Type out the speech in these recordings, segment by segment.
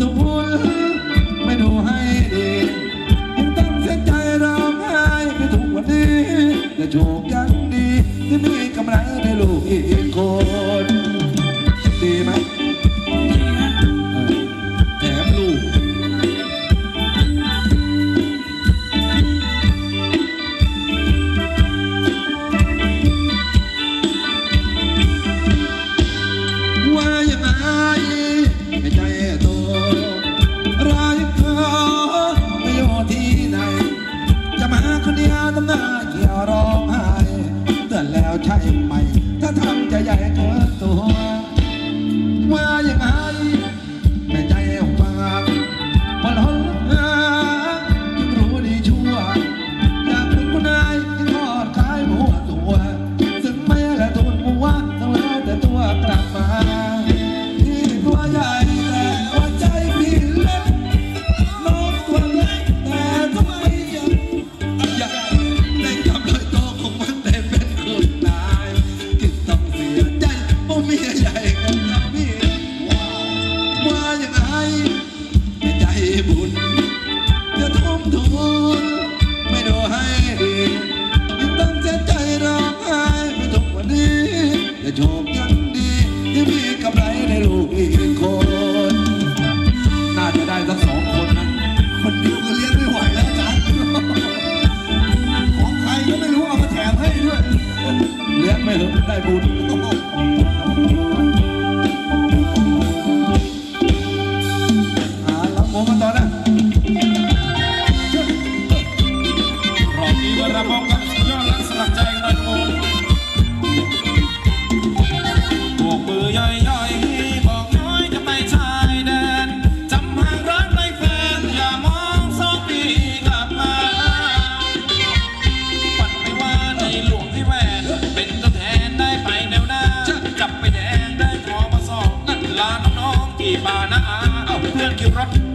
ดูไม่ดูให้ดียังต้งเสียใจร้องไห้ไปทุกวันนี้แต่โชคยังดีที่มีกำไรได้ลูกอีกคน บุญ You're up.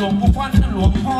หลวงปู่ฟันหลวงพ่อ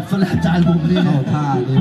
กแสลัดจานผมนี่เอาท่านี้